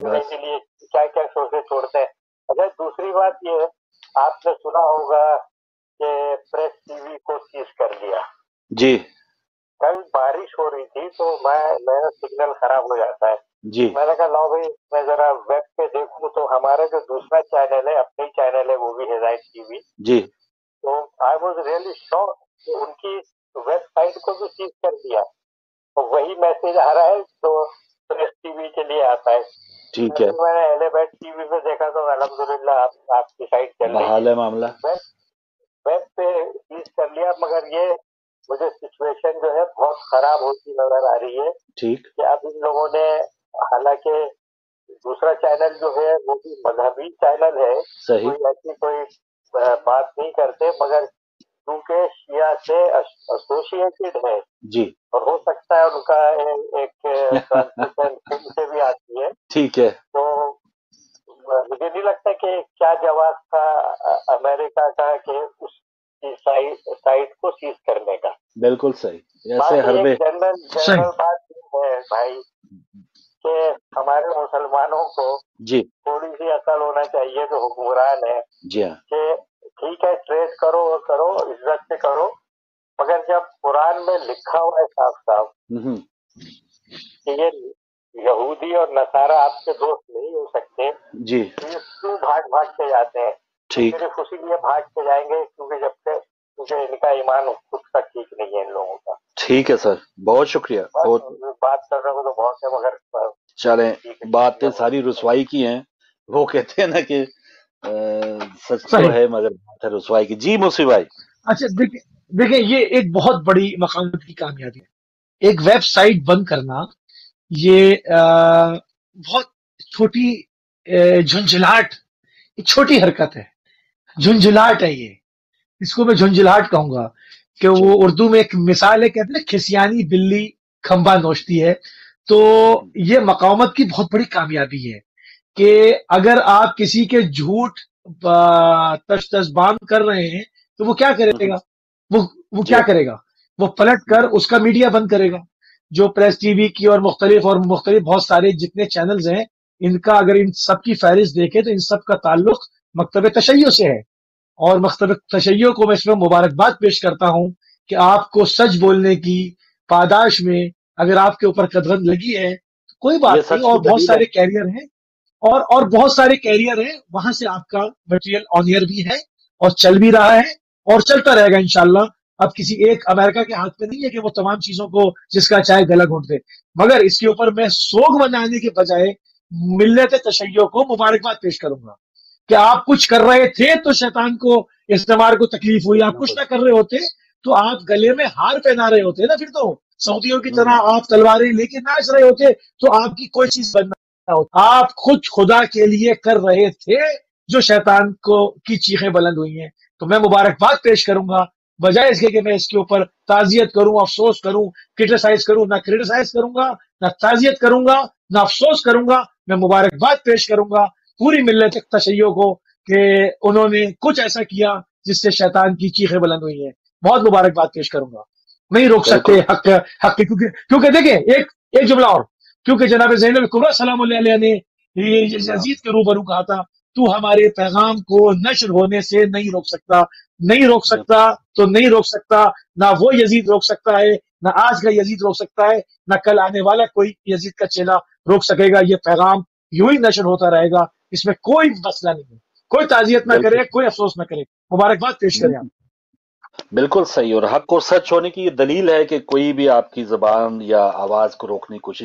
करने के लिए क्या क्या सोचे छोड़ते हैं। अच्छा दूसरी बात ये है आपने सुना होगा कि प्रेस टीवी को सीज कर दिया। जी। कल बारिश हो रही थी तो मैं मेरा सिग्नल खराब हो जाता है। जी। मैंने कहा लो भाई मैं जरा वेब पे देखूँ तो हमारा जो दूसरा चैनल है अपनी चैनल है वो भी हिदायत टीवी जी। तो आई वॉज़ रियली शॉक उनकी वेबसाइट को भी सीज कर दिया। तो वही मैसेज आ रहा है तो प्रेस टीवी के लिए आता है। ठीक है। मैंने एलेबेट टीवी पे देखा तो अलहमदुल्ला आप, आपकी साइट चल रही बहाल है। मामला। वेब वेब पे सीज कर लिया मगर ये मुझे सिचुएशन जो है बहुत खराब होती नज़र आ रही है ठीक। कि अब इन लोगों ने हालाँकि दूसरा चैनल जो है वो भी मजहबी चैनल है सही। कोई ऐसी कोई बात नहीं करते मगर क्योंकि शिया से एसोसिएटेड है जी। और हो सकता है उनका एक ट्रांसमिशन फ़िल्म से भी आती है ठीक है। तो मुझे नहीं लगता कि क्या जवाब था अमेरिका का कि उसकी साइट साइट को सीज करने का। बिल्कुल सही। ऐसे हरबे एक जनरल जनरल बात है भाई कि हमारे मुसलमानों को जी। थोड़ी सी अकल होना चाहिए जो हुक्मरान है जी हाँ। कि ठीक है ट्रेड करो वो करो इज़्ज़त से करो मगर जब कुरान में लिखा हुआ है साफ़ साफ़ हम्म, कि ये यहूदी और नसारा आपके दोस्त नहीं हो सकते। जी। तो ये क्यों भाग भाग के जाते हैं? ठीक। सिर्फ़ उसी लिए भाग के जाएँगे क्योंकि जब से क्योंकि इनका ईमान खुद तक ठीक नहीं है इन लोगों का। ठीक है सर बहुत शुक्रिया। बहुत बात करने को तो बहुत है मगर चलें बातें सारी रुसवाई की हैं। वो कहते हैं ना कि सच तो है मगर बात है रुसवाई की। जी मुसी भाई। अच्छा देखिए देखिए ये एक बहुत बड़ी मकामत की कामयाबी है। एक वेबसाइट बंद करना ये अ, बहुत छोटी झुंझलाहट एक छोटी हरकत है। झुंझलाहट है ये। इसको मैं झुंझलाहट कहूँगा कि वो उर्दू में एक मिसाल है कहते हैं ना खिसियानी बिल्ली खंबा नोचती है। तो ये मकामत की बहुत बड़ी कामयाबी है कि अगर आप किसी के झूठ तश बाँध कर रहे हैं तो वो क्या करेगा? वो वो क्या करेगा? वो पलट कर उसका मीडिया बंद करेगा। जो प्रेस टीवी की और मुख्तलिफ़ और मुख्तलिफ़ बहुत सारे जितने चैनल्स हैं इनका अगर इन सब की फहरिस्त देखें तो इन सब का ताल्लुक मकतब तशैय से है। और मकतब तशैय को मैं इसमें मुबारकबाद पेश करता हूँ कि आपको सच बोलने की पादाश में अगर आपके ऊपर कदगन लगी है तो कोई बात नहीं और बहुत सारे कैरियर हैं और और बहुत सारे कैरियर हैं वहाँ से आपका मटेरियल ऑनियर भी है और चल भी रहा है और चलता रहेगा इंशाल्लाह। अब किसी एक अमेरिका के हाथ में नहीं है कि वो तमाम चीज़ों को जिसका चाहे गला घोट दे। मगर इसके ऊपर मैं सोग मनाने के बजाय मिलत तशैयों को मुबारकबाद पेश करूँगा। कि आप कुछ कर रहे थे तो शैतान को इस्तेमाल को तकलीफ़ हुई। आप कुछ ना कर रहे होते तो आप गले में हार पहना रहे होते ना फिर तो। सऊदियों की तरह आप तलवारें लेके नाच रहे होते तो आपकी कोई चीज़ बनना होता। आप खुद खुदा के लिए कर रहे थे जो शैतान को की चीखें बुलंद हुई हैं। तो मैं मुबारकबाद पेश करूँगा। बजाय इसके कि मैं इसके ऊपर ताजियत करूँ अफसोस करूँ क्रिटिसाइज करूँ ना क्रिटिसाइज करूँगा ना ताजियत करूँगा ना अफसोस करूँगा मैं मुबारकबाद पेश करूँगा। पूरी मिलत तशैयों को कि उन्होंने कुछ ऐसा किया जिससे शैतान की चीखें बुलंद हुई हैं। बहुत मुबारकबाद पेश करूँगा। नहीं रोक सकते हक हक क्योंकि क्योंकि देखिए एक एक जुमला और क्योंकि जनाब जैन सलाम ने ये यजीद के रूबरू कहा था तू हमारे पैगाम को नशर होने से नहीं रोक सकता। नहीं रोक सकता तो नहीं रोक सकता। ना वो यजीद रोक सकता है ना आज का यजीद रोक सकता है ना कल आने वाला कोई यजीद का चेला रोक सकेगा। ये पैगाम यूँ ही नशर होता रहेगा। इसमें कोई मसला नहीं है। कोई ताजियत ना करे कोई अफसोस ना करे। मुबारकबाद पेश करें आप। बिल्कुल सही। और हक और सच होने की ये दलील है कि कोई भी आपकी जबान या आवाज़ को रोकने की कोशिश